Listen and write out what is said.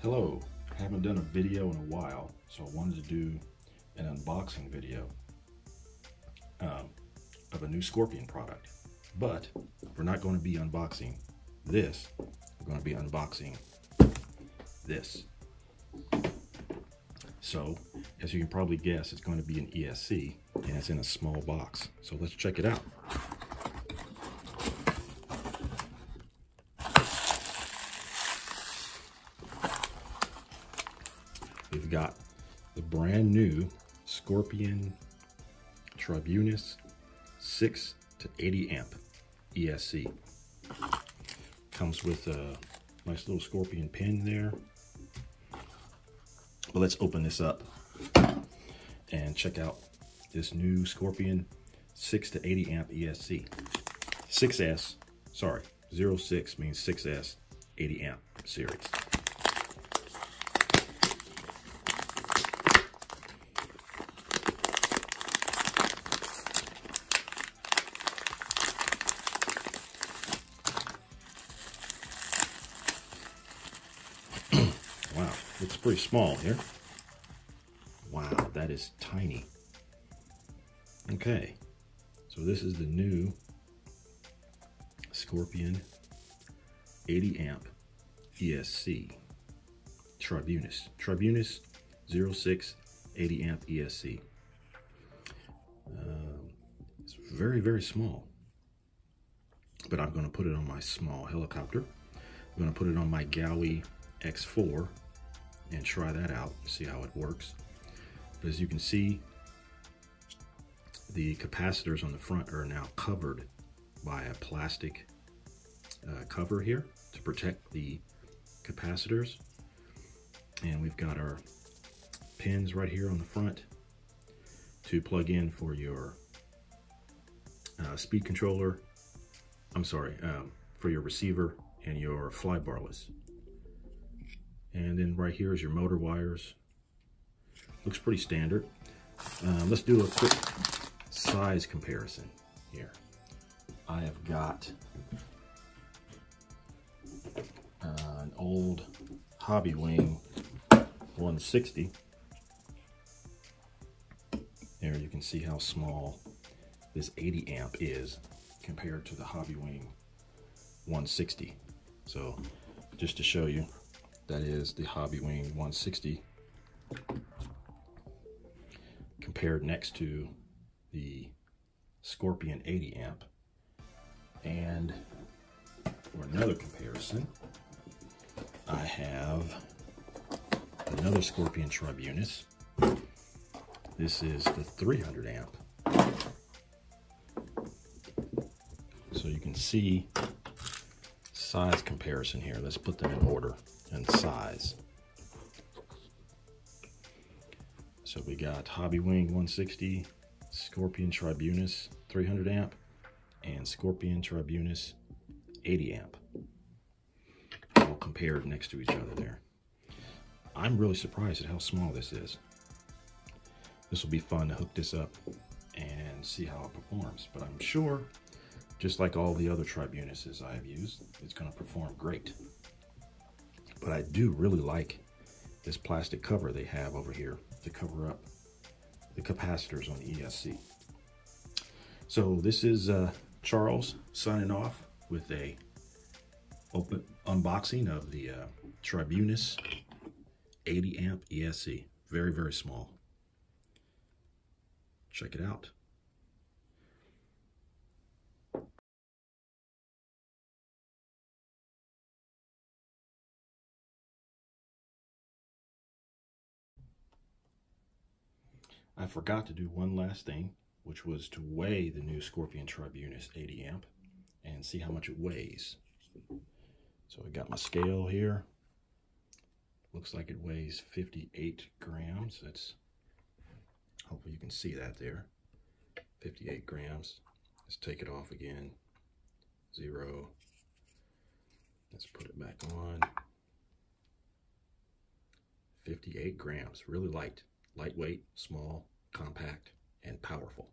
Hello, I haven't done a video in a while, so I wanted to do an unboxing video um, of a new Scorpion product. But we're not going to be unboxing this, we're going to be unboxing this. So, as you can probably guess, it's going to be an ESC, and it's in a small box. So let's check it out. We've got the brand new Scorpion Tribunus 6 to 80 amp ESC. Comes with a nice little Scorpion pin there. But let's open this up and check out this new Scorpion 6 to 80 amp ESC. 6S, sorry, 06 means 6S 80 amp series. Looks pretty small here. Wow, that is tiny. Okay, so this is the new Scorpion 80 amp ESC Tribunus. Tribunus 06 80 amp ESC. Um, it's very, very small. But I'm going to put it on my small helicopter. I'm going to put it on my Gaui X4 and try that out, see how it works. But as you can see, the capacitors on the front are now covered by a plastic uh, cover here to protect the capacitors. And we've got our pins right here on the front to plug in for your uh, speed controller. I'm sorry, um, for your receiver and your flybarless. And then right here is your motor wires. Looks pretty standard. Um, let's do a quick size comparison here. I have got uh, an old Hobbywing 160. There you can see how small this 80 amp is compared to the Hobbywing 160. So just to show you, that is the Hobbywing 160 compared next to the Scorpion 80 amp. And for another comparison, I have another Scorpion Tribunus. This is the 300 amp. So you can see size comparison here. Let's put them in order and size. So we got Hobbywing 160, Scorpion Tribunus 300 amp, and Scorpion Tribunus 80 amp. All compared next to each other there. I'm really surprised at how small this is. This will be fun to hook this up and see how it performs. But I'm sure, just like all the other Tribunuses I've used, it's going to perform great. But I do really like this plastic cover they have over here to cover up the capacitors on the ESC. So this is uh, Charles signing off with a open unboxing of the uh, Tribunus 80 amp ESC. Very, very small. Check it out. I forgot to do one last thing, which was to weigh the new Scorpion Tribunus 80 amp and see how much it weighs. So I got my scale here. Looks like it weighs 58 grams. That's, hopefully you can see that there. 58 grams. Let's take it off again. Zero. Let's put it back on. 58 grams, really light lightweight, small, compact, and powerful.